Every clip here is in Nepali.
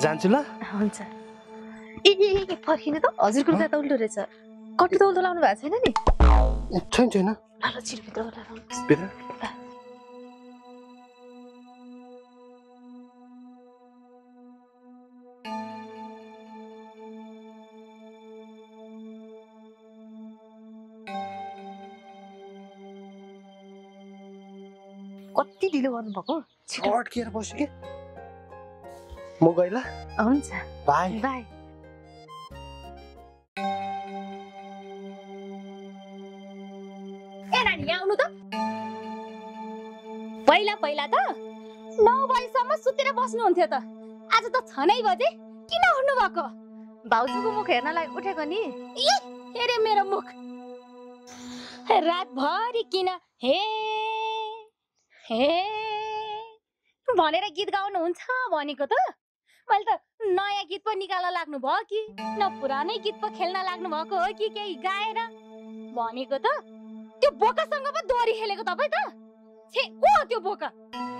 जान्छु ल। हुन्छ। ए ए फर्किनु त। हजुरको लुगा त उल्टो रहेछ। कट्टु त उल्टो लाउनु भएको छैन नि? छैन छैन। ल भित्र? कति ढिलो गर्नुभएको? छिटो। अड्किएर बस्यो कि? म गएँ ल हुन्छ बाई बाई ए नानी यहाँ आउनु त पहिला पहिला त नौ बजीसम्म सुतेर बस्नुहुन्थ्यो त आज त छ नै बजे किन उठ्नु भएको भाउजूको मुख हेर्नलाई उठेको नि हेरे मेरो मुख रातभरि किन हे हे भनेर गीत गाउनुहुन्छ भनेको त मैले त नयाँ गीत पो निकाल्न लाग्नु भयो कि? न पुरानै गीत पो खेल्न लाग्नु भएको हो कि केही गाएर? भनेको त त्यो बोकासँग पो दोहोरी खेलेको तपाईँ त? छे को हो त्यो बोका?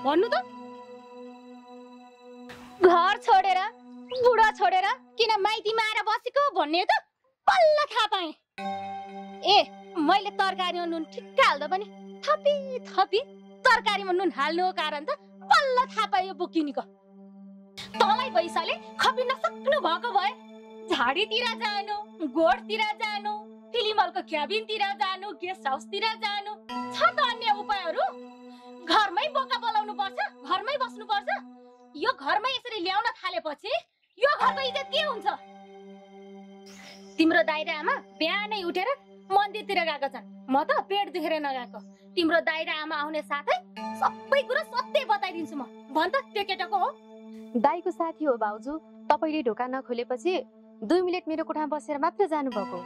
भन्नु त। घर छोडेर बुढा छोडेर किन माइतीमा आएर बसेको भन्ने त? बल्ल थाहा पाएँ। ए मैले तरकारीमा नुन ठिक्क हाल्दा पनि थपी थपी तरकारीमा नुन हाल्नुको कारण त बल्ल थाहा पायो बोकिनीको। तँलाई पैसाले खपिन सक्नु भएको भए। झाडीतिर जानु गोठतिर जानु फिल्म हलको क्याबिनतिर जानु गेस्ट हाउसतिर जानु छ त अन्य उपायहरू। घरमै बोका बोलाउनु पर्छ घरमै बस्नु पर्छ। यो घरमा यसरी ल्याउन थालेपछि यो घरको इज्जत के हुन्छ? तिम्रो दाइ र आमा बिहानै उठेर मन्दिरतिर गएका छन्। म त पेट दुखेर नगएको। तिम्रो दाइ र आमा आउने साथै सबै कुरो सत्य बताइदिन्छु म। भन त त्यो केटाको हो। दाईको साथी हो भाउजू। तपाईँले ढोका नखोलेपछि दुई मिनट मेरो कोठामा बसेर मात्र जानुभएको।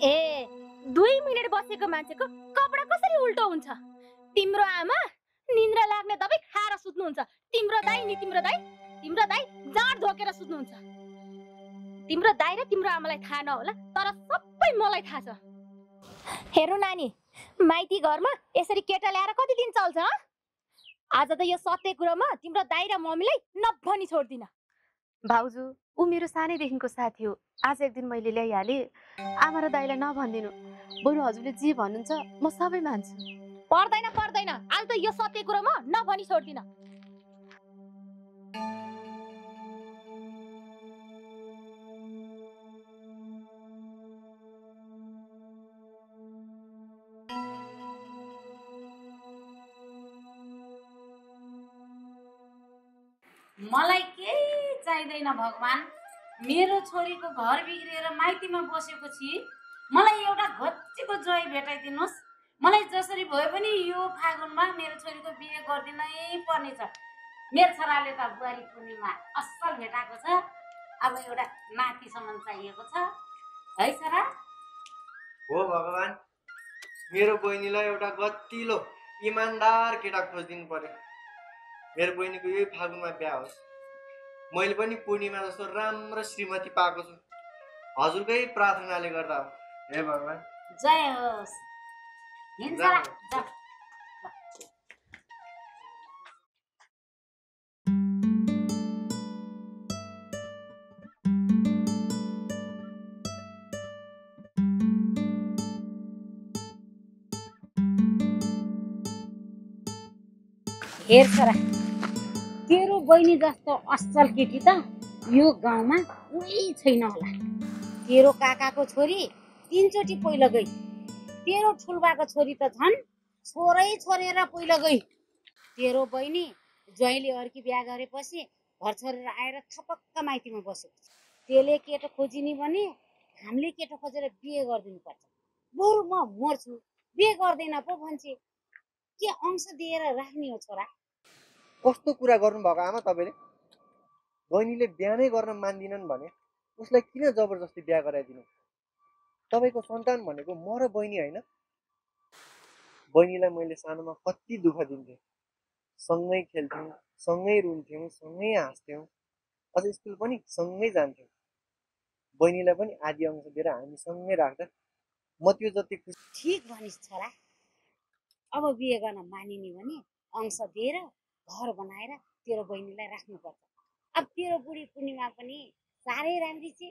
ए दुई मिनट बसेको मान्छेको कपडा कसरी उल्टो हुन्छ? तिम्रो आमा निन्द्रा लाग्ने दबाई खाएर सुत्नुहुन्छ। तिम्रो दाइ नि तिम्रो दाइ तिम्रो दाइ जाँड धोकेर सुत्नुहुन्छ। तिम्रो दाइ र तिम्रो आमालाई थाहा नहोला तर सबै मलाई थाहा छ। हेर्नु नानी माइती घरमा यसरी केटा ल्याएर कति दिन चल्छ हँ? आज त यो सत्य कुरोमा तिम्रो दाइ र मम्मीलाई नभनी छोड्दिन। भाउजू ऊ मेरो सानैदेखिको साथी हो। आज एक दिन मैले ल्याइहालेँ। आमा र दाईलाई नभनिदिनु। बरु हजुरले जे भन्नुहुन्छ म सबै मान्छु। पर्दैन पर्दैन। आज त यो सत्य कुरोमा नभनी छोड्दिन। मलाई केही चाहिँदैन भगवान्। मेरो छोरीको घर बिग्रिएर माइतीमा बसेको छि। मलाई एउटा घच्चीको जोइ भेटाइदिनुहोस्। मलाई जसरी भए पनि यो फागुनमा मेरो छोरीको बिहे गरिदिनै पर्नेछ मेरो छोराले त बुहारी पूर्णिमा असल भेटाएको छ। अब एउटा नातिसम्म चाहिएको छ। है छोरा? हो भगवान्। मेरो बहिनीलाई एउटा गतिलो इमान्दार केटा खोजिदिनु पर्यो। मेरो बहिनीको यही फागुनमा बिहा होस्। मैले पनि पूर्णिमा जस्तो राम्रो श्रीमती पाएको छु। हजुरकै प्रार्थनाले गर्दा हो। हे भगवान्। जय होस्। हेर छोरा। बहिनी जस्तो असल केटी त यो गाउँमा कोही छैन होला। तेरो काकाको छोरी तिनचोटि पहिला गई। तेरो ठुल्बाको छोरी त झन् छोरै छोरेर पहिला गई। तेरो बहिनी ज्वाइँले अर्की बिहा गरेपछि घर छोडेर आएर थपक्क माइतीमा बस्यो त्यसले केटो खोजिनी भने हामीले केटो खोजेर बिहे गरिदिनु पर्छ। बरु म मर्छु बिहे गर्दैन पो भन्छे। के अंश दिएर राख्ने हो छोरा? कस्तो कुरा गर्नुभएको आमा तपाईँले? बहिनीले बिहा नै गर्न मान्दिनन् भने उसलाई किन जबरजस्ती बिहा गराइदिनु? तपाईँको सन्तान भनेको म र बहिनी होइन। बहिनीलाई मैले सानोमा कति दुःख दिन्थेँ। सँगै खेल्थ्यौँ सँगै रुन्थ्यौँ सँगै हाँस्थ्यौँ। अझ स्कुल पनि सँगै जान्थ्यौँ। बहिनीलाई पनि आधी अंश दिएर हामी सँगै राख्दा म त्यो जति खुसी ठिक भनिस् छोरा। अब बिहे गर्न मानिने भने अंश दिएर घर बनाएर तेरो बहिनीलाई राख्नुपर्छ। अब तेरो बुढी पूर्णिमा पनि साह्रै राम्री छ।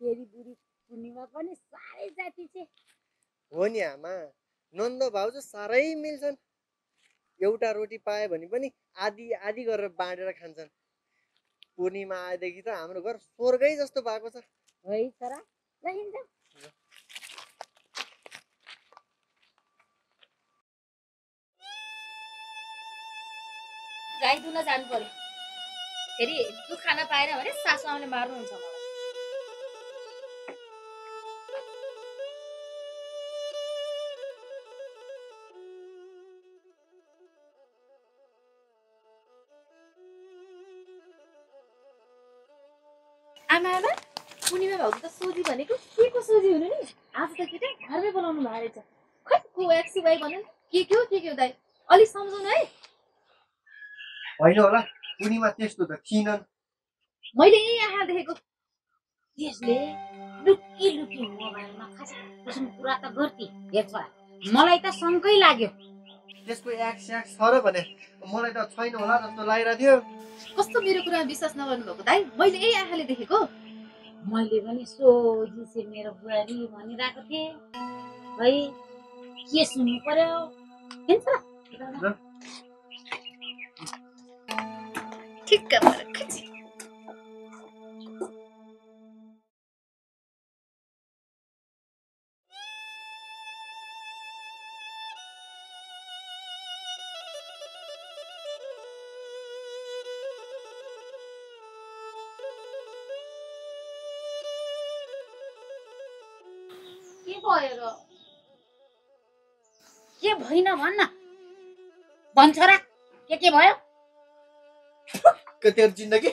तेरी बुढी पूर्णिमा पनि साह्रै जाति छ। हो नि आमा नन्द भाउजू साह्रै मिल्छन्। एउटा रोटी पायो भने पनि आधी आधी गरेर बाँडेर खान्छन्। पूर्णिमा आएदेखि त हाम्रो घर स्वर्गै जस्तो भएको छ। गाई दुन जानु पर्यो। फेरि दुध खान पाएन भने सासु आमाले मार्नुहुन्छ। भाउजू त सोझी भनेको के को सोझी हुनु नि? आज त केटा घरमै बोलाउनु भएको रहेछ खै को एक्सी भाइ भन्नु के के हो के के हो दाइ? अलिक सम्झाउनु है। होइन होला पूर्णिमा त्यस्तो त थिएनन्। मैले यही यहाँ देखेको। त्यसले लुकी लुकी मोबाइलमा खासा कसम कुरा त गर्थे हेर छोरा मलाई त शङ्कै लाग्यो। त्यसको एक स्याक छ र भने मलाई त छैन होला जस्तो लागिरहेको थियो। कस्तो मेरो कुरामा विश्वास नगर्नु भएको दाइ? मैले यही आँखाले देखेको। मैले पनि सोझी चाहिँ मेरो बुहारी भनिरहेको थिएँ। है के सुन्नु पर्यो? ठिक्क भन्न। भन्छ र। के के भयो? तेरो जिन्दगी?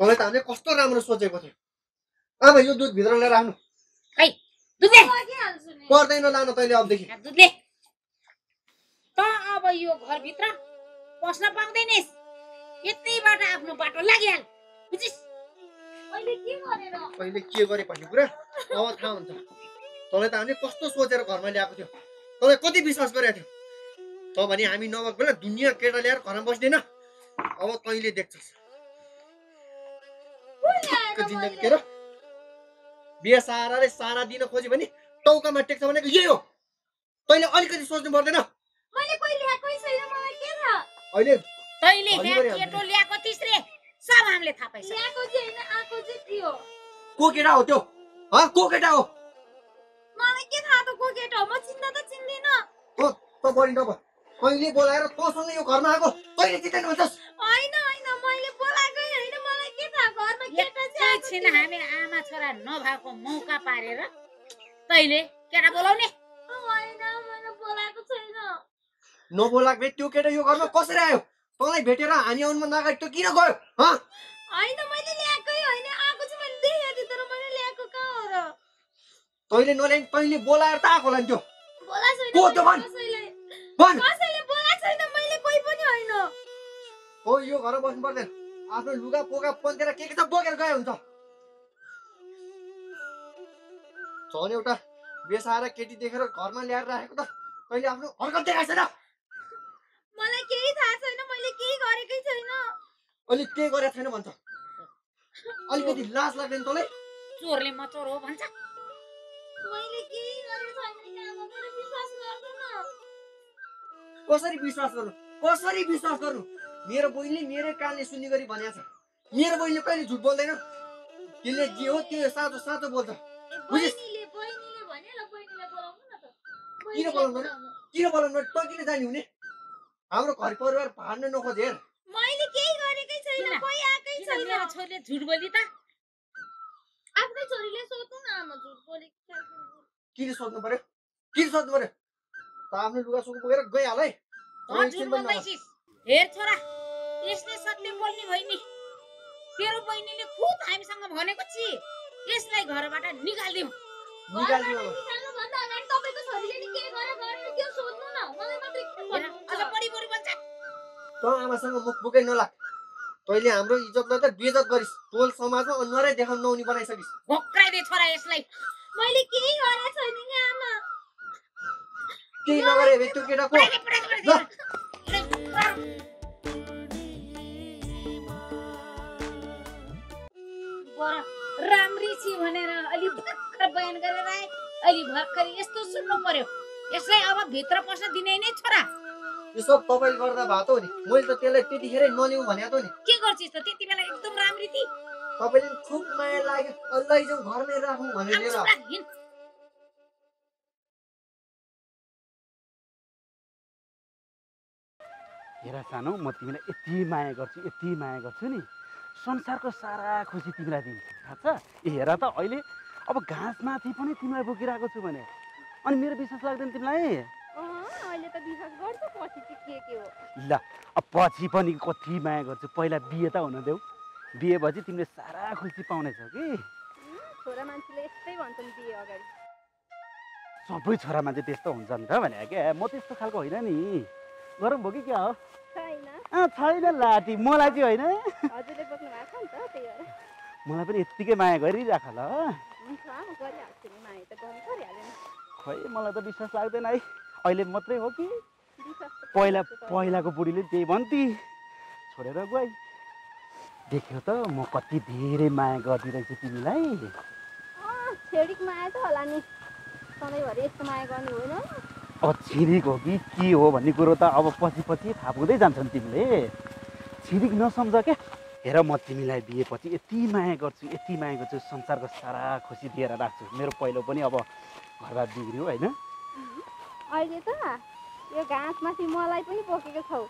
तँलाई त हामीले कस्तो राम्रो सोचेको थियो। आमा यो दुध भित्र लिएर राख्नु दुधले लगिहाल्छु नि पर्दैन लानु तैँले अबदेखि। दुधले त अब यो घरभित्र पस्न पाउँदैनस्। यतैबाट आफ्नो बाटो लागिहाल। बुझिस्? मैले के गरेर? तैँले के गरे भन्ने कुरा? अब थाहा हुन्छ। तँलाई त हामीले कस्तो सोचेर घरमा ल्याएको थियो। तँलाई कति विश्वास गरेको थियो? त भने हामी नभएको बेला दुनियाँ केटा ल्याएर घरमा बस्दैन। अब तैँले देख्छस्। जिन्दगी के र बिहे साराले सारा दिन खोज्यो भने टाउकामा टेक्छ भनेको यही हो। तैँले अलिकति सोच्नु पर्दैन। मैले कोही ल्याएकै छैन मलाई के थाहा अहिले तैँले। केटो ल्याएको थिइस् रे सब हामीले थाहा पाइसक्यो। को केटा हो त्यो? हँ को केटा हो? थाहा त को केटा हो म चिन्न त चिन्दिनँ त बढी नभ तैँले बोलाएर तँसँग यो घरमा आएको? तैँले चिन्दैन भन्छस् होइन होइन मैले बोलाएकै होइन मलाई के थाहा घरमा केटा चाहिँ एकैछिन थियो। हामी आमा छोरा नभएको मौका पारेर तैँले केटा बोलाउने। होइन मैले बोलाएको छैन। नबोलाएको त्यो केटा यो घरमा कसरी आयो? तँलाई भेटेर हामी आउनुभन्दा अगाडि त्यो किन गयो? हँ? होइन मैले ल्याएकै होइन आएको चाहिँ मैले देखेको थिएँ तर मैले ल्याएको कहाँ हो र तैँले नल्याइ तैँले बोलाएर त आएको होला नि त्यो। को त भन्? भन्? कोही यो घरमा बस्नु पर्दैन। आफ्नो लुगा पोगा पन्तेर के के छ बोकेर गए हुन्छ। झन् एउटा बेसाएर केटी देखेर घरमा ल्याएर राखेको त तैँले आफ्नो हर्कत देखाएको छैन। मलाई केही थाहा छैन मैले केही गरेकै छैन। अहिले के गरेको छैन भन्छ। अलिकति लाज लाग्दैन तँलाई। चोरले मचोर हो भन्छ। मैले केही गरेको छैन नि आमा मलाई विश्वास गर्नु न कसरी विश्वास गर्नु? कसरी विश्वास गर्नु? मेरो बहिनीले मेरो कानले सुन्ने गरी भनेको छ। मेरो बहिनीले कहिले झुट बोल्दैन? त्यसले जे हो त्यो साँचो साँचो बोल्छ। ए, बुझिस्? बहिनीले बहिनीले भने ल बहिनीलाई बोलाउनु न त। किन बोलाउनु? किन बोलाउनु? तँ किन जाने हुने हाम्रो घर परिवार भाड्न नखोज हेर। मैले केही गरेकै छैन किन? कोही आएकै किन छैन। छोरीले झुट बोली त? आमा झुट बोलेको किन सोध्नु पर्यो किन सोध्नु पर्यो त आफ्नो लुगा सुकु बोकेर गइहाल है हेर छोरा यसले सत्य बोल्ने भयो नि तेरो बहिनीले खुद हामीसँग भनेको छि यसलाई घरबाट निकालिदिउँ त आमासँग मुख बुकै नलाग तैँले हाम्रो इज्जतलाई त बेजत गरिस्। टोल समाजमा अनुहारै देखाउनु नहुने बनाइसकिस्। भोक्राइदे छोरा यसलाई। मैले केही गरेको छैन नि आमा? केही नगरे भए त्यो केटाको राम्री छि भनेर अलि भर्खर बयान गरेर आए। अलि भर्खर यस्तो सुन्नु पर्यो। यसलाई अब भित्र पस्न दिने नै छोरा। यो सब तपाईँले गर्दा भएको हो नि। मैले त त्यसलाई त्यतिखेरै नलिउँ भनेको नि। के गर्छिस् त त्यति बेला एकदम राम्री थिइ तपाईँले खुब माया लाग्यो। अल्लाह जाउँ घरमै राखौँ भनेर। हेर सानो म तिमीलाई यति माया गर्छु यति माया गर्छु नि। संसारको सारा खुसी तिमीलाई दिन्छु। थाहा छ? ए हेर त अहिले अब घाँसमाथि पनि तिमीलाई बोकिरहेको छु भने। अनि मेरो विश्वास लाग्दैन तिमीलाई? त विश्वास गर्छ पछि चाहिँ के के हो? ल अब पछि पनि कति माया गर्छु पहिला बिहे त हुन देऊ। बिहे भएपछि तिमीले सारा खुसी पाउनेछौ कि? छोरा मान्छेले यस्तै भन्छन् बिहे अगाडि। सबै छोरा मान्छे त्यस्तो हुन्छ नि त भने क्या? म त्यस्तो खालको होइन नि। गरौँ भयो कि क्या हो? छैन। लाटी मलाई चाहिँ होइन। मलाई पनि यत्तिकै माया गरिराख ल। खै मलाई त विश्वास लाग्दैन है। अहिले मात्रै हो कि? पहिला। पहिलाको बुढीले त्यही भन्थे छोडेर गए देख्यो त म कति धेरै माया गरिदिरहेछु तिमीलाई। अब छिरिक हो कि? के हो भन्ने कुरो त अब पछि पछि थाहा हुँदै जान्छ नि तिमीले। छिरिक नसम्झ क्या हेर म तिमीलाई दिएपछि यति माया गर्छु यति माया गर्छु संसारको सारा खुसी दिएर राख्छु। मेरो पहिलो पनि अब घरबार बिग्रियो होइन? अहिले त यो घाँसमाथि मलाई पनि बोकेको छौ।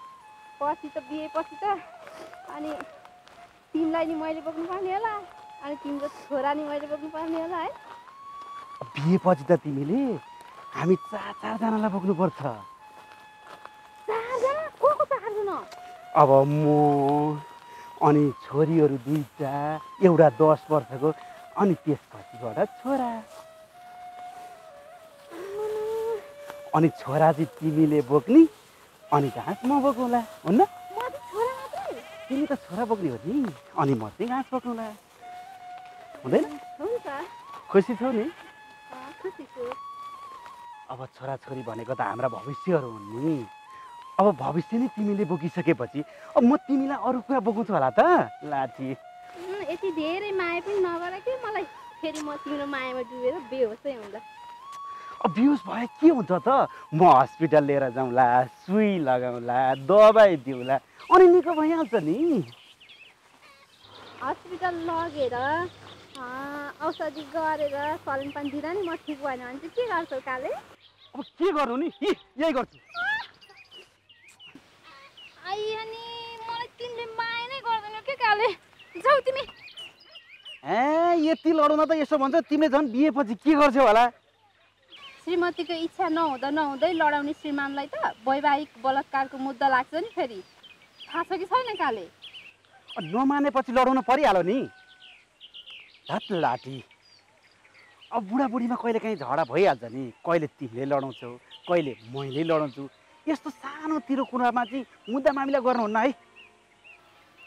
पछि त बिहेपछि त। अनि तिमीलाई नि मैले बोक्नु पर्ने होला। अनि तिम्रो छोरा नि मैले बोक्नु पर्ने होला है। बिहेपछि त तिमीले हामी चार चारजनालाई बोक्नुपर्छ चारजना? को को चारजना अब म अनि छोरीहरू दुईवटा एउटा दस वर्षको अनि त्यसपछिबाट छोरा। अनि छोरा चाहिँ तिमीले बोक्ने अनि घाँस म बोक्नुला हुन्न तिमी त छोरा बोक्ने हो नि। अनि म चाहिँ घाँस बोक्नुला हुँदैन? खुसी छौ नि? अब छोराछोरी भनेको त हाम्रा भविष्यहरू हुन् नि। अब भविष्य नै तिमीले बोकिसकेपछि अब म तिमीलाई अरू कुरा बोकाउँछु होला त। लाठी। यति धेरै माया पनि नगर कि मलाई फेरि म तिम्रो मायामा डुबेर बेहोसै हुँदा? अब बिहोस भए के हुन्छ त? म हस्पिटल लिएर जाउँला सुई लगाउँला दबाई दिउँला अनि निको भइहाल्छ नि। हस्पिटल लगेर औषधि गरेर सलिन पानी दिँदा नि म ठिक भएन भने चाहिँ के गर्छौ काले? अब के गर्नु नि? यही गर्छु। आइया नि मलाई तिमीले माया नै गर्दैनौ के काले? जाऊ तिमी। ए यति लडाउन त यसो भन्छ तिमीले झन् बिहेपछि के गर्छौ होला? श्रीमतीको इच्छा नहुँदा नहुँदै लडाउने श्रीमानलाई त वैवाहिक बलात्कारको मुद्दा लाग्छ नि फेरि। थाहा छ कि छैन काले? अब नमानेपछि लडाउन परिहाल्यो नि। धत लाठी। अब बुढाबुढीमा कहिले काहीँ झगडा भइहाल्छ नि। कहिले तिमीले लडाउँछौ कहिले मैले लडाउँछु। यस्तो सानोतिरो कुरामा चाहिँ मुद्दा मामिला गर्नुहुन्न है।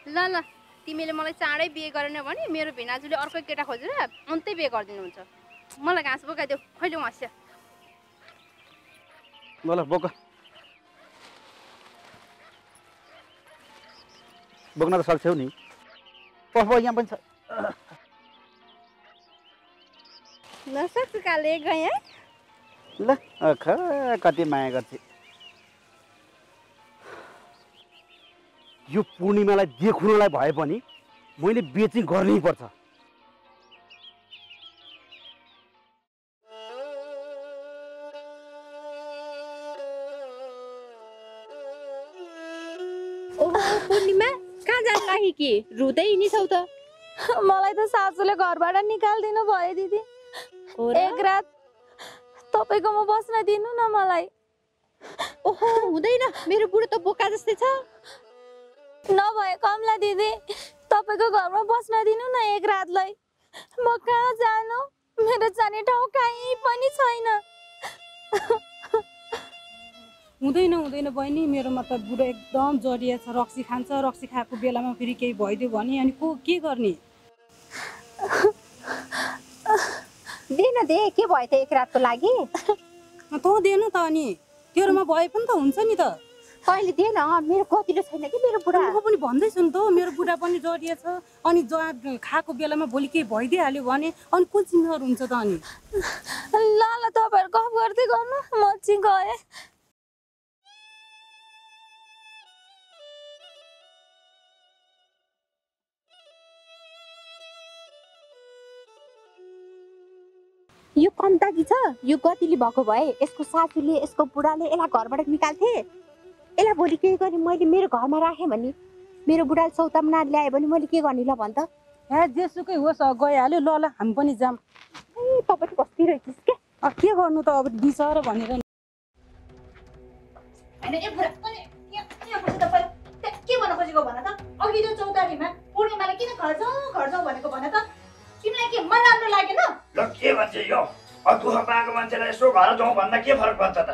ल ल। तिमीले मलाई चाँडै बिहे गरेन भने मेरो भिनाजुले अर्कै केटा खोजेर अन्तै बिहे गरिदिनुहुन्छ। मलाई घाँस बोकाइदेऊ। कहिले हाँस्या ल ल बोक बोक्न त सक्छौ नि ओहो यहाँ पनि छ नसक्छु काले गएँ ल अख कति माया गर्छ यो पूर्णिमालाई देख्नुलाई भए पनि मैले बेचिङ गर्नै पर्छ कि रुँदै हिँडिछौ त। मलाई त सासूले घरबाट निकालिदिनु भयो दिदी। एक रात तपाईँकोमा बस्न दिनु न मलाई। ओहो हुँदैन। मेरो बुढो त बोका जस्तै छ। नभए कमला दिदी तपाईँको घरमा बस्न दिनु न एक रातलाई। म कहाँ जानु? मेरो जाने ठाउँ कहीँ पनि छैन। हुँदैन हुँदैन बहिनी मेरोमा त बुढो एकदम जडिया छ रक्सी खान्छ रक्सी खाएको बेलामा फेरि केही भइदियो भने अनि को के गर्ने? दे न दे के भयो त एक रातको लागि? तँ दिनु त अनि तेरोमा भए पनि त हुन्छ नि त। कहिले दे न मेरो कतिलो छैन कि मेरो बुढा? म पनि भन्दैछु नि त मेरो बुढा पनि जडिया छ अनि ज खाएको बेलामा भोलि केही भइदिइहाल्यो भने अनि को जिम्मेवार हुन्छ त अनि? ल ल तपाईँहरू गफ गर्दै गर्नु म चाहिँ गएँ यो कन्ताकी छ। यो गतिले भएको भए यसको सासूले यसको बुढाले यसलाई घरबाट निकाल्थे। यसलाई भोलि केही गरेँ मैले मेरो घरमा राखेँ भने मेरो बुढाले सौतामा ल्यायो भने मैले के गर्ने ल भन् त। ए जेसुकै होस् गइहाल्यो। ल ल हामी पनि जाऊँ। ए तपाईँ कस्तो रहेछस् के? अ, के गर्नु त अब बिचरा भनेर के भन्न खोजेको भन त? अघि त्यो चौतारीमा पूर्णिमाले किन घर जाउँ घर जाउँ भनेको भन त? तिमीलाई के मन राम्रो लागेन? ल के भन्छ यो? दुःख पाएको मान्छेलाई यसो घर जाउँ भन्दा के फरक पर्छ त?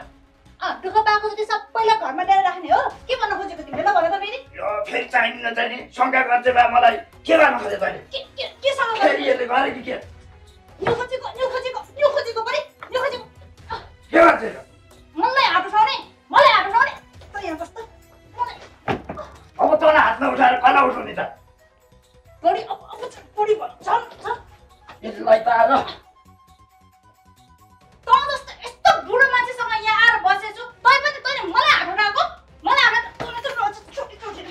दुःख पाएको जति सबैलाई घरमा ल्याएर राख्ने हो के भन्न खोजेको तिमीले? ल भन त फेरि। यो फेरि चाहिने नचाहिने शङ्का गर्छ बा मलाई। के गर्न खोजे तैँले के के केसँग फेरि गर्नु? यसले गरे कि के? यो खोजेको यो खोजेको यो खोजेको पनि यो खोजेको। के गर्छ यो? मलाई हात उठाउने मलाई हात उठाउने। त यहाँ कस्तो मलाई। अब तँलाई हातमा उठाएर कला उठाउने त। बढी अब अब चाहिँ बढी भयो। झन् झन् यसलाई त आज तँ जस्तो यस्तो बुढो मान्छेसँग यहाँ आएर बसेछु तै पनि तैँले मलाई हात उठाएको मलाई हात उठाएको तँले त रोज छोटी छोटी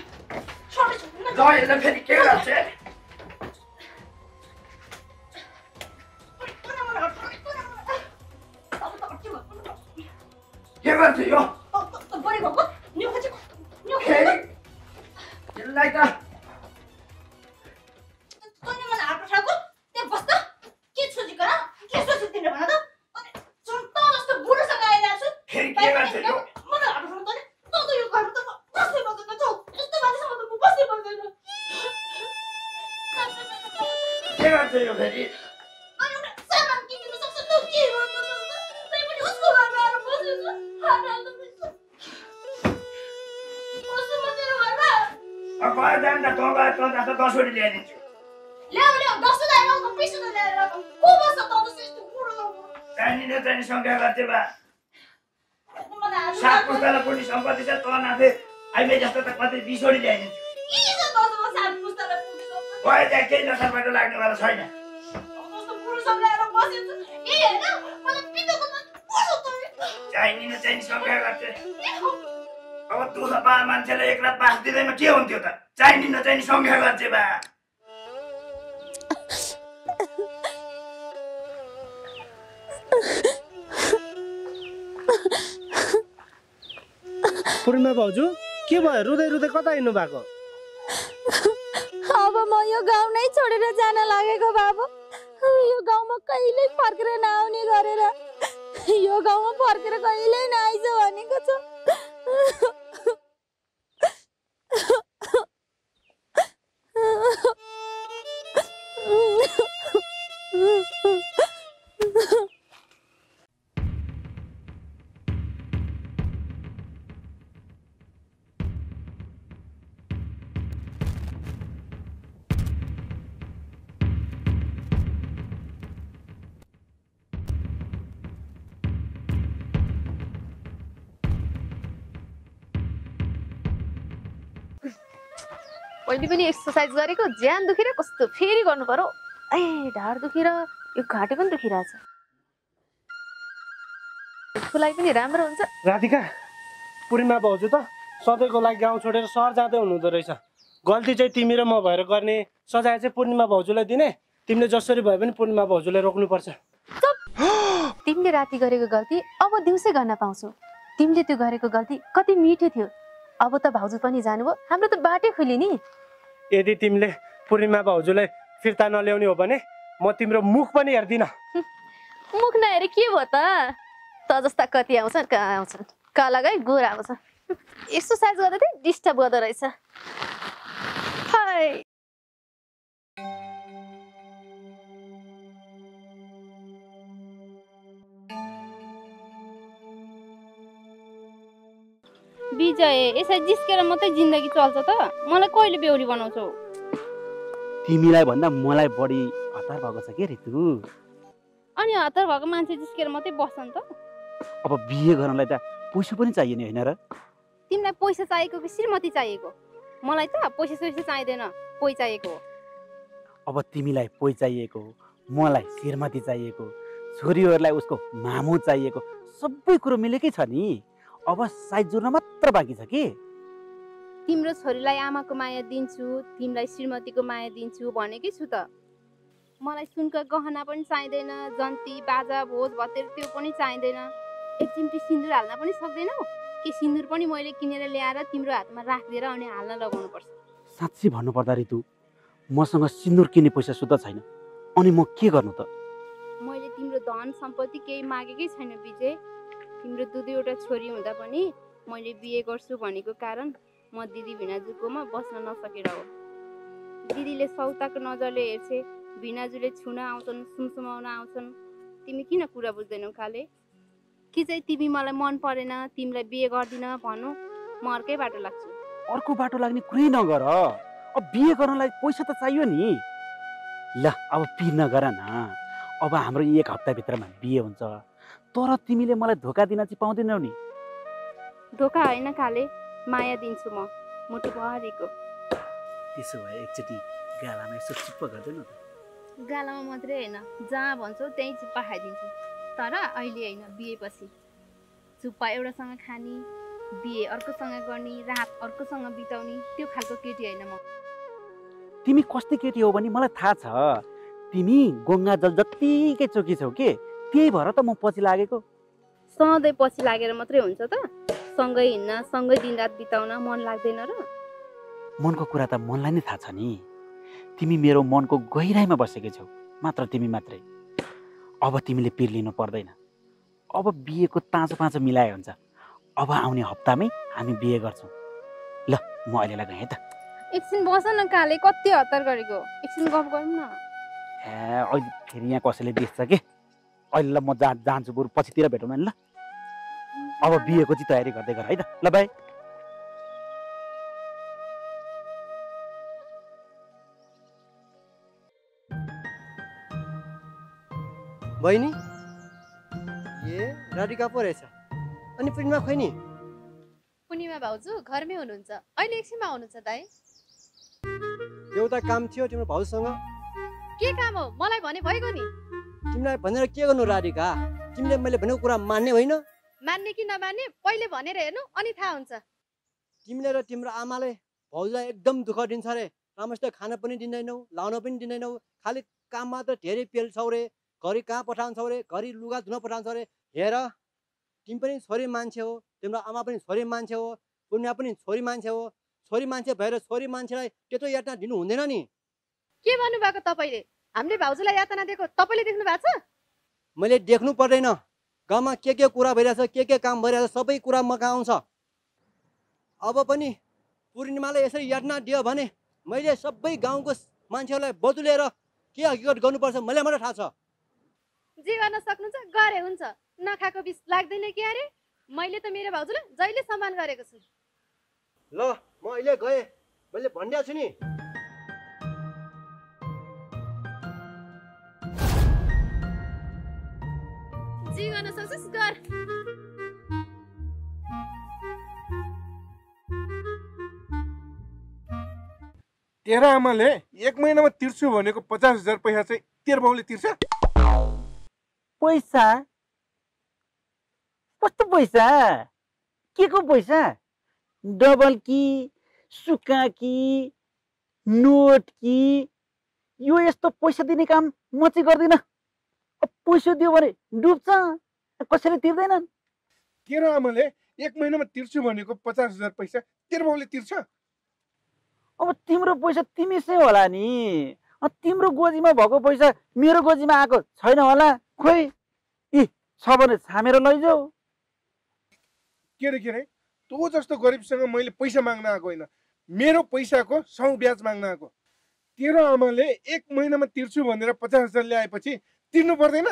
छोटी छोटी ल यसले फेरि के गर्छ? के गर्छ यो? बढी भएको। यसलाई त तिमीले भन त तँ जस्तो बुढोसँग आइरहेको छु फेरि के गर्छ यो मलाई हात उठाउनु तँले तँ त यो घरमा त म बस्नै पर्दैन जाऊ यस्तो मान्छेसँग त म बस्नै पर्दैन के गर्छ यो फेरि अनि एउटा सामान किनिदिनु सक्छ न के गर्नु सक्छ तै तँ गएर तँ जान्छ दसवटी ल्याइदिन्छु ल्याऊ ल्याऊ दस हजार ल्याऊ पिसो त ल्याएर को बस्छ त बुढो चाहिने नचाहिने शङ्का गर्छ बा सात पुस्तालाई पुग्ने सम्पत्ति छ तँ नाथे। अहिले जस्तो त कतै बिसवटी ल्याइदिन्छु। गए त्यहाँ केही नसलबाट लाग्नेवाला छैन। चाहिने नचाहिने गर्छ अब दुःख पा मान्छेलाई एक रात बास दिँदैमा के हुन्थ्यो त? चाहिने नचाहिने शङ्का गर्छ बा पूर्णिमा भाउजू के भयो? रुँदै रुँदै कता हिँड्नु भएको अब म यो गाउँ नै छोडेर जान लागेको बाबु। यो गाउँमा कहिल्यै फर्केर नआउने गरेर यो गाउँमा फर्केर कहिल्यै नआइज भनेको छ। पहिले पनि एक्सर्साइज गरेको ज्यान दुखेर कस्तो फेरि गर्नु पर्यो? ए ढाड दुखेर यो घाँटी पनि दुखिरहेछ। लागि पनि राम्रो हुन्छ। राधिका पूर्णिमा भाउजू त सधैँको लागि गाउँ छोडेर सहर जाँदै हुनुहुँदो रहेछ। गल्ती चाहिँ तिमी र म भएर गर्ने सजाय चाहिँ पूर्णिमा भाउजूलाई दिने। तिमीले जसरी भए पनि पूर्णिमा भाउजूलाई रोक्नुपर्छ। तिमीले राति गरेको गल्ती अब दिउँसै गर्न पाउँछौ। तिमीले त्यो गरेको गल्ती कति मिठो थियो। अब त भाउजू पनि जानुभयो। हाम्रो त बाटै खुल्यो नि। यदि तिमीले पूर्णिमा भाउजूलाई फिर्ता नल्याउने हो भने म तिम्रो मुख पनि हेर्दिनँ। मुख नहेरे के भयो त? त जस्ता कति आउँछन् कहाँ आउँछन्? काला गाई गोरा आउँछ। एक्सर्साइज गर्दा चाहिँ डिस्टर्ब गर्दो रहेछ। विजय यसरी जिस्केर मात्रै जिन्दगी चल्छ त। मलाई कहिले बेहुरी बनाउँछौ? तिमीलाई भन्दा मलाई बढी हतार भएको छ के ऋतु अनि हतार भएको मान्छे जिस्केर मात्रै बस्छन् त। अब बिहे गर्नलाई त पैसा पनि चाहियो नि होइन र? तिमीलाई पैसा चाहिएको कि श्रीमती चाहिएको? मलाई त पैसा सैसा चाहिँदैन पोइ चाहिएको अब तिमीलाई पोइ चाहिएको मलाई श्रीमती चाहिएको छोरीहरूलाई उसको मामु चाहिएको सबै कुरो मिलेकै छ नि। अब साइज जोड्न मात्र बाँकी छ कि? तिम्रो छोरीलाई आमाको माया दिन्छु तिमीलाई श्रीमतीको माया दिन्छु भनेकै छु त। मलाई सुनको गहना पनि चाहिँदैन जन्ती बाजा भोज भतेर त्यो पनि चाहिँदैन। एक चिम्टी सिन्दुर हाल्न पनि सक्दैनौ? के सिन्दुर पनि मैले किनेर ल्याएर तिम्रो हातमा राखिदिएर अनि हाल्न लगाउनुपर्छ? साँच्ची भन्नुपर्दा ऋतु मसँग सिन्दुर किन्ने पैसा सुद्धा छैन। अनि म के गर्नु त? मैले तिम्रो धन सम्पत्ति केही मागेकै छैन विजय। तिम्रो दुई दुईवटा छोरी हुँदा पनि मैले बिहे गर्छु भनेको कारण म दिदी भिनाजुकोमा बस्न नसकेर हो। दिदीले सौताको नजरले हेर्छे भिनाजुले छुन आउँछन् सुमसुमाउन आउँछन्। तिमी किन कुरा बुझ्दैनौ काले कि चाहिँ तिमी मलाई मन परेन तिमीलाई बिहे गर्दिन भनौ म अर्कै बाटो लाग्छु। अर्को बाटो लाग्ने कुरै नगर अब बिहे गर्नलाई पैसा त चाहियो नि। ल अब पिर नगर न। अब हाम्रो एक हप्ताभित्रमा बिहे हुन्छ। तर तिमीले मलाई धोका दिन चाहिँ पाउँदैनौ नि। धोका होइन काले माया दिन्छु म मुटुभरिको त्यसो भए एकचोटि गालामा यसो चिप्प गर्दैन त। गालामा मात्रै होइन जहाँ भन्छौ त्यहीँ चुप्पा खाइदिन्छु। तर अहिले होइन बिहेपछि चुप्पा एउटासँग खाने बिहे अर्कोसँग गर्ने रात अर्कोसँग बिताउने त्यो खालको केटी होइन म। तिमी कस्तो केटी हो भने मलाई थाहा छ। तिमी गङ्गा जल जत्तिकै चोकी छौ के? त्यही भएर त म पछि लागेको। सधैँ पछि लागेर मात्रै हुन्छ त। सँगै हिँड्न सँगै दिनरात बिताउन मन लाग्दैन र। मनको कुरा त मनलाई नै थाहा छ नि। तिमी मेरो मनको गहिराइमा बसेकै छौ मात्र तिमी मात्रै। अब तिमीले पिर लिनु पर्दैन। अब बिहेको ताँचो पाँचो मिलाए हुन्छ। अब आउने हप्तामै हामी बिहे गर्छौँ। ल म अहिलेलाई गएँ है त। एकछिन बस न काले कति हतार गरेको? एकछिन गफ गरौँ न। ए अहिले फेरि यहाँ कसैले बेच्छ के? अहिले ल म जा जान्छु बरु पछितिर भेटौँ नि ल। अब बिहेको चाहिँ तयारी गर्दै गर है त ल बाई। बहिनी? ए राधिका पो रहेछ। अनि प्रिन्टमा खोइ नि? पूर्णिमा भाउजू घरमै हुनुहुन्छ। अहिले एकछिनमा आउनुहुन्छ दाइ एउटा काम थियो तिम्रो भाउजूसँग। के काम हो? मलाई भने भइगयो नि। तिमीलाई भनेर के गर्नु राधिका? तिमीले मैले भनेको कुरा मान्ने होइन। मान्ने कि नमान्ने पहिले भनेर हेर्नु अनि थाहा हुन्छ। तिमीले र तिम्रो आमाले भाउजूलाई एकदम दुःख दिन्छ अरे। राम्रोसित खान पनि दिँदैनौ लाउन पनि दिँदैनौ। खालि काम मात्र धेरै पेल्छौ रे। घरि कहाँ पठाउँछौ रे? घरि लुगा धुन पठाउँछौ रे? हेर तिमी पनि छोरी मान्छे हो। तिम्रो आमा पनि छोरी मान्छे हो। पूर्णिमा पनि छोरी मान्छे हो। छोरी मान्छे भएर छोरी मान्छेलाई त्यत्रो यातना दिनु हुँदैन नि। के भन्नुभएको तपाईँले? हामीले भाउजूलाई यातना दिएको तपाईँले देख्नु भएको छ? मैले देख्नु पर्दैन। गाउँमा के के कुरा भइरहेछ के के काम भइरहेछ सबै कुरा म कहाँ आउँछ। अब पनि पूर्णिमाले यसरी यातना दियो भने मैले सबै गाउँको मान्छेहरूलाई बदुलेर के हकिकत गर्नुपर्छ मलाई मात्रै थाहा छ। जे गर्न सक्नुहुन्छ गरे हुन्छ। नखाएको बिस लाग्दैन कि अरे? मैले त मेरो भाउजूलाई जहिले सम्मान गरेको छु। ल म अहिले गएँ। मैले भनिदिएको छु नि। जे गर्न सक्छस् गर तेरो आमाले एक महिनामा तिर्छु भनेको पचास हजार पैसा चाहिँ तेरो बाउले तिर्छ? पैसा? कस्तो पैसा? के को पैसा? डबल कि सुक्का कि नोट कि? यो यस्तो पैसा दिने काम म चाहिँ गर्दिनँ। पैसा दियो भने डुब्छ कसैले तिर्दैनन् तेरो आमाले एक महिनामा तिर्छु भनेको पचास हजार पैसा. तेरो बाउले तिर्छ अब तिम्रो पैसा तिमीसै होला नि. तिम्रो गोजीमा भएको पैसा मेरो गोजीमा आएको छैन होला खोइ। इ छ भने छामेर लैजाऊ। के अरे के अरे तँ जस्तो गरिबसँग मैले पैसा माग्न आएको होइन। मेरो पैसाको सौ ब्याज माग्न आएको। तेरो आमाले एक महिनामा तिर्छु भनेर पचास हजार ल्याएपछि तिर्नु पर्दैन।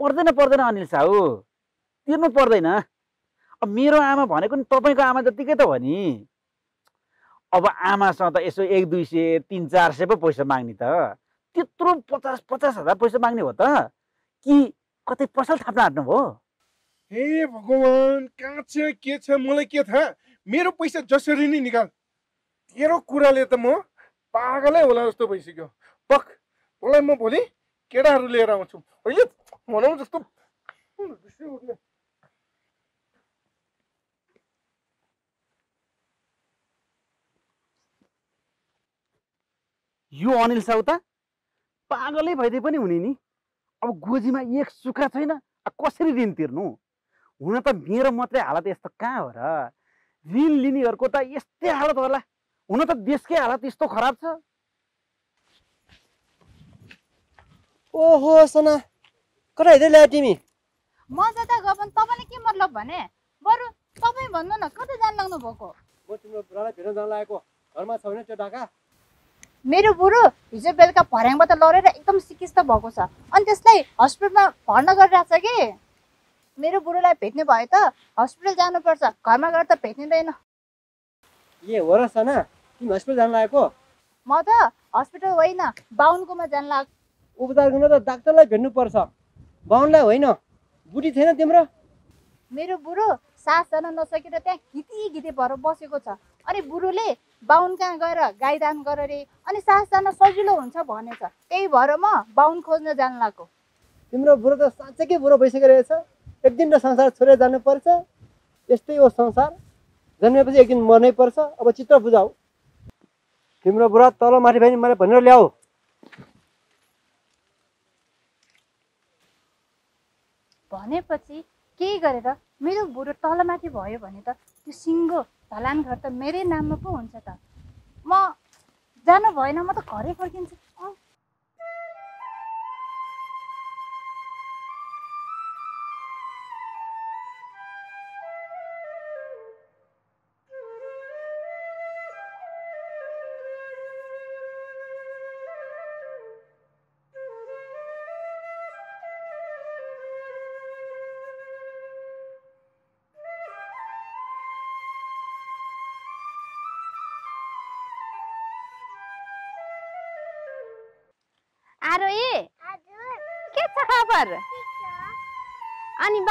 पर्दैन पर्दैन अनिल साहु। तिर्नु पर्दैन। अब मेरो आमा भनेको नि तपाईँको आमा जत्तिकै त हो नि? अब आमासँग त यसो एक दुई सय तिन चार सय पो पैसा माग्ने त। त्यत्रो पचास पचास हजार पैसा माग्ने हो त। कि कतै पसल थाप्न आँट्नु भयो? हे भगवान् कहाँ छ के छ मलाई के थाहा? मेरो पैसा जसरी नै निकाल। तेरो कुराले त म पागलै होला जस्तो भइसक्यो। पक तँलाई म भोलि केटाहरू लिएर आउँछु। अहिले भनौँ जस्तो। यो अनिल साउ त पागलै भइदिए पनि हुने नि। अब गोजीमा एक सुखा छैन कसरी ऋण तिर्नु? हुन त मेरो मात्रै हालत यस्तो कहाँ हो र? ऋण लिनेहरूको त यस्तै हालत होला। हुन त देशकै हालत यस्तो खराब छ। ओहो सना। कता हिँड्दै ल्यायो तिमी? म जता गयो भने तपाईँले के मतलब भने? बरु तपाईँ भन्नु न कता जान लाग्नु भएको? म तिम्रो बुढालाई भेट्न जान लागेको। घरमा छ भने त्यो ढाका। मेरो बुढो हिजो बेलुका भर्याङबाट लडेर एकदम सिकिस्त भएको छ। अनि त्यसलाई हस्पिटलमा भर्ना गरिरहेको छ कि? मेरो बुढोलाई भेट्ने भए त हस्पिटल जानुपर्छ। घरमा गएर त भेट्निँदैन ए हो र सना। तिमी हस्पिटल जान लागेको? म त हस्पिटल होइन बाहुनकोमा जान लाग उपचार गर्न त डाक्टरलाई भेट्नुपर्छ। बाहुनलाई होइन? बुढी थिएन तिम्रो? मेरो बुढो सास जान नसकेर त्यहाँ घिती घिती भएर बसेको छ। अनि बुढोले बाहुन कहाँ गएर गाई दान गर रे? अनि सास जान सजिलो हुन्छ भनेछ त्यही भएर म बाहुन खोज्न जान लागेको तिम्रो बुढो त साँच्चैकै बुढो भइसकेको रहेछ। एक दिन त संसार छोडेर जानुपर्छ। यस्तै हो संसार। जन्मेपछि एक दिन मर्नै पर्छ अब चित्र बुझाऊ। तिम्रो बुढा तल माथि भयो नि मलाई भनेर ल्याऊ। भनेपछि केही गरेर मेरो बुढो तलमाथि भयो भने त त्यो सिङ्गो ढलान घर त मेरै नाममा पो हुन्छ त। म जानु भएन म त घरै फर्किन्छु।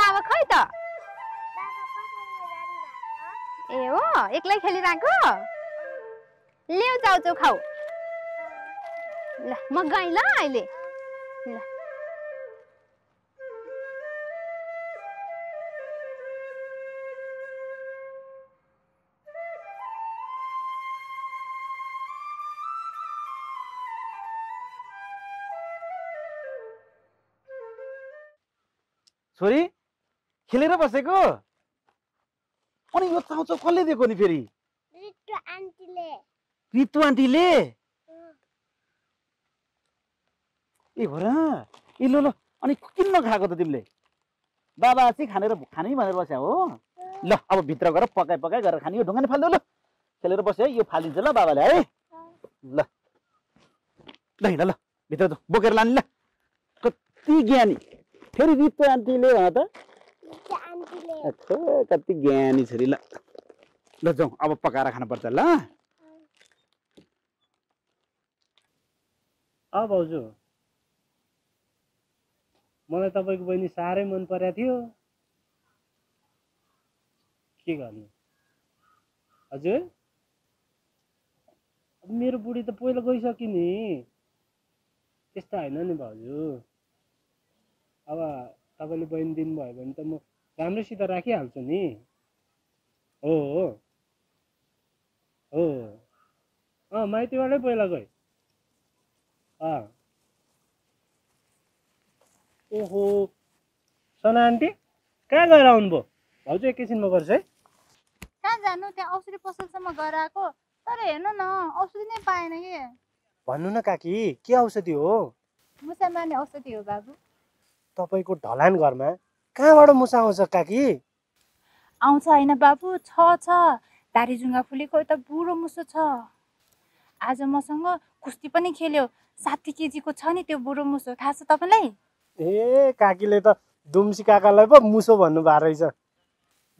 बाबा खै त। ए हो एक्लै खेलिरहेको? ल्याउ चाउचाउ खाऊ। ल म गएँ ल अहिले। ल। छोरी? खेलेर बसेको? अनि यो चाउचाउ कसले दिएको नि फेरि? रितु आन्टीले। ए हो र ए ल ल अनि किन नखाएको त तिमीले? बाबा चाहिँ खानेर खानै भनेर बस्या हो। ल अब भित्र गएर पकाइ पकाइ गरेर खाने यो ढुङ्गा नि फाल्दै ल। खेलेर बस्यो है यो फालिन्छ ल बाबाले है। ल। ल हिँड ल भित्र बोकेर लाने ल। कति ज्ञानी। फेरि रितु आन्टीले त कति ज्ञानी छोरी ल। ल जाउँ अब पकाएर खानुपर्छ ल। अँ भाउजू मलाई तपाईँको बहिनी साह्रै मन परेको थियो। के गर्नु? हजुर? अब मेरो बुढी त पहिला गइसक्यो नि। त्यस्तो होइन नि भाउजू। अब तपाईँले बहिनी दिनुभयो भने त म राम्रैसित राखिहाल्छु नि। हो हो। हो। अँ माइतीबाटै पहिला गएँ। अँ। ओहो। सना आन्टी कहाँ गएर आउनुभयो? भाउजू एकैछिनमा गर्छु है। कहाँ जानु? त्यहाँ औषधि पसलसम्म गएर आएको। तर हेर्नु न औषधि नै पाएन कि? भन्नु न काकी के औषधि हो? मुसा मार्ने औषधि हो बाबु। तपाईँको ढलान घरमा कहाँबाट मुसा आउँछ काकी? आउँछ होइन बाबु छ छ। दारी जुङ्गा फुलेको एउटा बुढो मुसो छ। आज मसँग कुस्ती पनि खेल्यो। साठी केजीको छ नि त्यो बुढो मुसो। थाहा छ तपाईँलाई? ए काकीले त दुम्सी काकालाई पो मुसो भन्नुभएको रहेछ।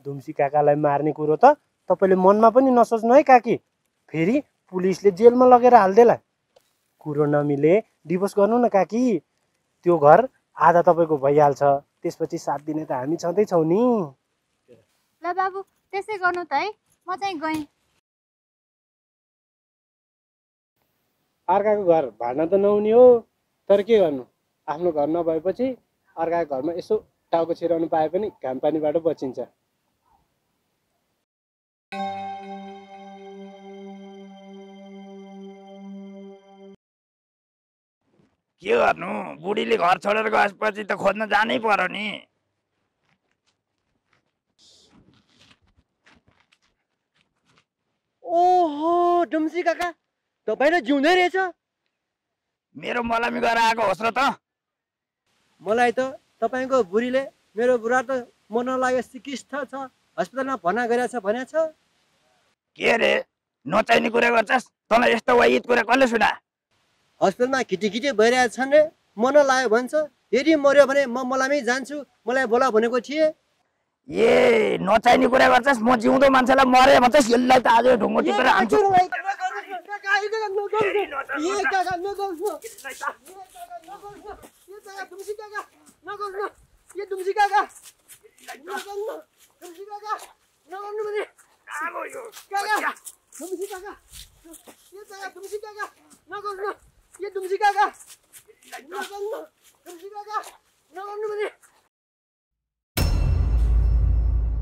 धुम्सी काकालाई मार्ने कुरो त तपाईँले मनमा पनि नसोच्नु है काकी। फेरि पुलिसले जेलमा लगेर हालिदेला। कुरो नमिले डिभोर्स गर्नु न काकी। त्यो घर आधा तपाईँको भइहाल्छ। त्यसपछि साथ दिने त हामी छँदैछौँ नि। ल बाबु त्यसै गर्नु त है। म चाहिँ गएँ। अर्काको घर भाड्न त नहुने हो तर के गर्नु? आफ्नो घर नभएपछि अर्काको घरमा यसो टाउको छिराउनु पाए पनि घाम पानीबाट बचिन्छ। के गर्नु? बुढीले घर छोडेर गएपछि त खोज्न जानै पर्यो नि। ओहो डुम्सी काका तपाईँ त जिउँदै रहेछ। मेरो मलामी गरेर आएको होस् र त। मलाई त तपाईँको बुढीले मेरो बुढा त मन लाग्यो सिकिष्ठ छ हस्पिटलमा भर्ना गरेछ छ के रे नचाहिने कुरा गर्छस्? तँलाई यस्तो वाइद कुरा कसले सुना? हस्पिटलमा खिटी भइरहेको छन् रे। मन लाग्यो भन्छ यदि मऱ्यो भने म मलामै जान्छु। मलाई बोला भनेको थिएँ। ए नचाहिने कुरा गर्छस् म जिउँदो मान्छेलाई मरे भन्छस् यसलाई त आज ढुङ्गो टिपेर हान्छु।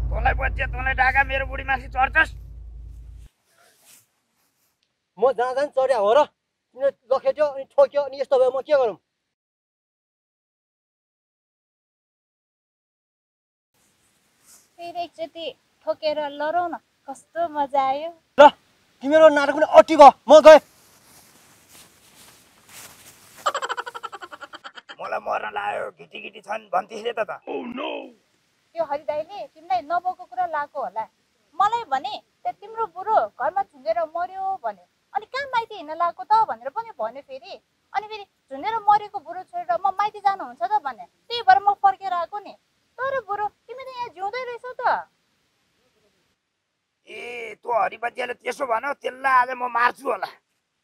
तँलाई बच्चे तँलाई डाका मेरो बुढी माथि चढ्छस् म जहाँ जान चढ्या हो र तिमीले लखेट्यो अनि ठोक्यो अनि यस्तो भयो म के गरौँ फेरि एकचोटि ठोकेर लडौँ न कस्तो मजा आयो ल तिमीहरू नाटक पनि अटी भयो म गएँ मलाई मर्न लाग्यो घिटी घिटी छन् भन्थिस् रे त। त त्यो हरिदाईले तिमीलाई नबोको कुरा लाएको होला। मलाई भने त्यो तिम्रो बुढो घरमा झुन्डेर मर्यो भन्यो। अनि कहाँ माइती हिँड्न लगाएको त भनेर पनि भन्यो फेरि। अनि फेरि झुन्डेर मरेको बुढो छोडेर म माइती जानुहुन्छ त भने त्यही भएर म फर्केर आएको नि। तर बुढो तिमी त यहाँ जिउँदै रहेछौ त। ए तँ हरिबच्चियाले त्यसो भन्यो त्यसलाई आज म मार्छु होला।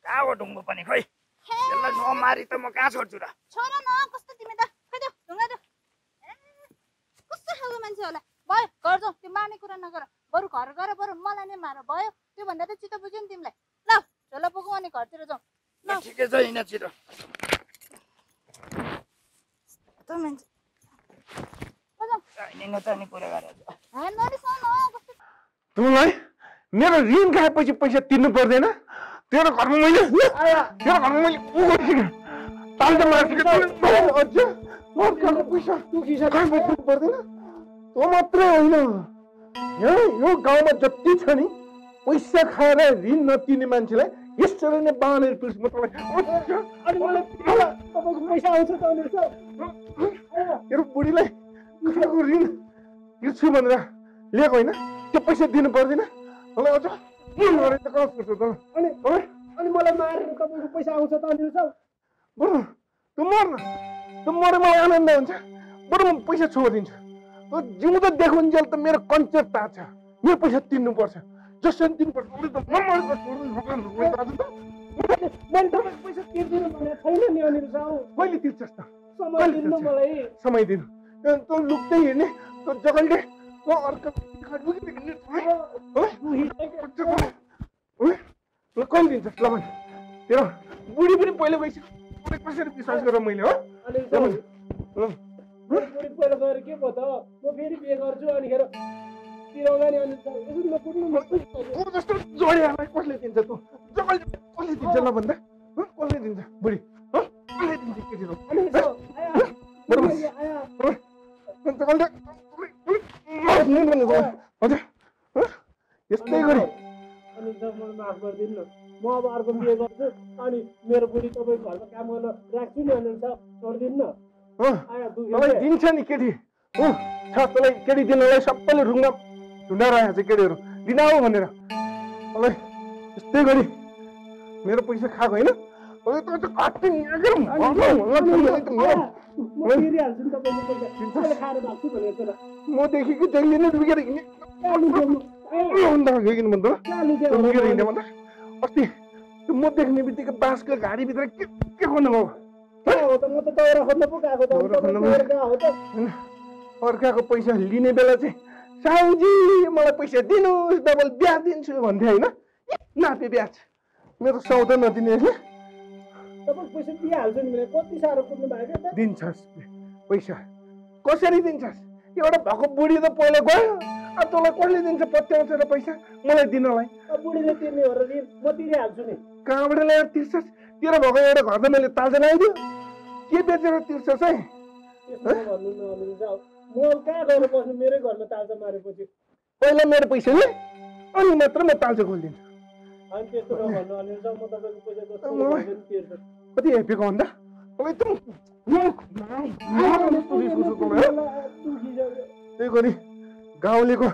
कहाँ हो ढुङ्गो पनि खोइ त्यसलाई नमारी त म कहाँ छोड्छु र छोड न कस्तो तिमी त खै देऊ ढुङ्गा देऊ ए, कस्तो खालको मान्छे होला भयो घर जाउँ त्यो मार्ने कुरा नगर बरु घर गएर बरु मलाई नै मार भयो त्योभन्दा त चित्त बुझ्यो नि तिमीलाई ल झोला बोकौँ अनि घरतिर जाउँ ल ठिकै छ हिँड छिटो मान्छे कस्तो तिमीलाई मेरो ऋण खाएपछि पैसा तिर्नु पर्दैन तेरो घरमा मैले तेरो घरमा मैले उ गरिसकेँ ताल त अर्काको पैसा पर्दैन तँ मात्रै होइन यहाँ यो गाउँमा जति छ नि पैसा खाएर ऋण नतिर्ने मान्छेलाई यसरी नै बाँधेर पिर्छु म तपाईँलाई तपाईँको पैसा आउँछ त अनि तेरो बुढीलाई ऋण तिर्छु भनेर लिएको होइन त्यो पैसा दिनु पर्दैन मलाई अझ त अनि अनि मलाई मारेर तपाईँको पैसा आउँछ त अनि बरु तँ मर तँ मरे मलाई आनन्द हुन्छ। बरु म पैसा छोडिदिन्छु। तँ जिउँदो देखुन्जेल त मेरो कन्सेप्ट थाहा छ। मेरो पैसा तिर्नुपर्छ। जसरी दिनुपर्छ उसले त म मरेर छोड्नु मैले तपाईँको पैसा तिर्दिनँ भनेको छैन नि अनिल साहु कहिले तिर्छस् त? समय दिनु मलाई। समय दिनु। तँ लुक्दै हिँड्ने तँ तँ अर्को ल कहिले दिन्छस् ल भने तेरो बुढी पनि पहिला गइसक्यो कसरी विश्वास गरेर मैले हो बुढी पहिला गएर के भयो त म फेरि बिहे गर्छु अनिखेर म जस्तो जोडियालाई कसले दिन्छ तँ कसले दिन्छ ल भन्दा? कसले दिन्छ बुढी? कसले दिन्छ जगल्टे हजुर हँ? यस्तै गरी। अनि मलाई माफ गरिदिनु न। म अब अर्को बिहे गर्छु अनि मेरो बुढी तपाईँको घरमा काम गर्न राख्छु नि अनि त छोडिदिनु न। दिन्छ नि केटी। हो छ तँलाई केटी दिनलाई सबैले रुङ्गा ढुन्डाइरहेको छ केटीहरू। दिन आऊ भनेर। तँलाई यस्तै गरी। मेरो पैसा खाएको होइन? खाएर भाग्छु भनेको त मदेखि जहिले नै लुकेर हिँड्ने। किन भन्दा? लुकेर हिँड्ने भन्दा? अस्ति त्यो म देख्ने बित्तिकै बाँसको घारीभित्र के के भयो खोज्न होइन अर्काको पैसा लिने बेला चाहिँ साहुजी मलाई पैसा दिनुहोस् डबल ब्याज दिन्छु भन्थे होइन? नापे ब्याज। मेरो सौदा नदिने यसले दिन्छस्। पैसा। कसरी दिन्छस्? एउटा भएको बुढी त पहिला गयो अब तँलाई कसले दिन्छ पत्याउँछ र पैसा मलाई दिनलाई अब बुढीले तिर्ने हो र ऋण म तिरिहाल्छु नि कहाँबाट ल्याएर तिर्छस् तेरो भएको एउटा घर त मैले ताजा ल्याइदियो के बेचेर तिर्छस् है म कहाँ गएर बस्नु मेरै घरमा मारेपछि पहिला मेरो पैसा ले अनि मात्र म तालचा खोलिदिन्छु अनि त्यस्तो नभन्नु म तपाईँको पैसा कति हेपेको अब त्यही गरी गाउँलेको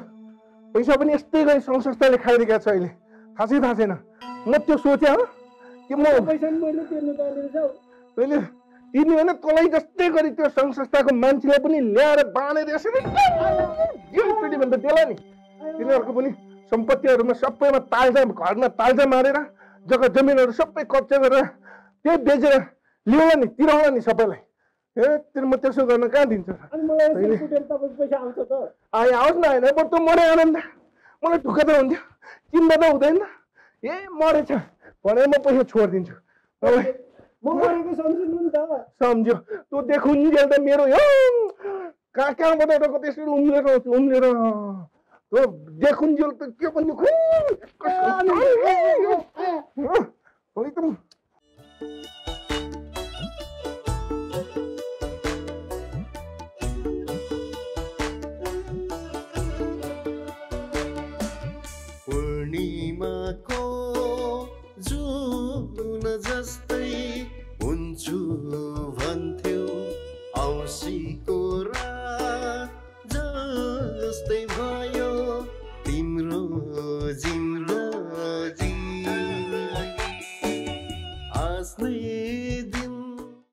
पैसा पनि यस्तै गरी सङ्घ संस्थाले खाइरहेको छ अहिले थाहा छै थाहा छैन म त्यो सोचेँ हो कि म तैँले तिर्ने भने तँलाई जस्तै गरी त्यो सङ्घ संस्थाको मान्छेलाई पनि ल्याएर बाँधेर यसरी पिँढी भन्दा त्यसलाई नि तिनीहरूको पनि सम्पत्तिहरूमा सबैमा ताल्जा घरमा ताल्जा मारेर जग्गा जमिनहरू सबै कब्जा गरेर त्यही बेचेर ल्याउला नि तिराउला नि सबैलाई। ए तिमी म त्यसो गर्न कहाँ दिन्छ? आए आओस् न होइन बरु त मरे आनन्द। मलाई ढुक्क त हुन्थ्यो। चिन्दा त हुँदैन। ए मरेछ भने म पैसा छोडिदिन्छु। सम्झ्यो। तँ देखुन्जेल त मेरो यो। कहाँ कहाँबाट एउटा कति यसरी उम्लेर आउँछ उम्लेर त्यो देखुन्जेल त के भन्नु खै एकदम जस्तै हुन्छु भन्थ्यो औँसीको रात जस्तै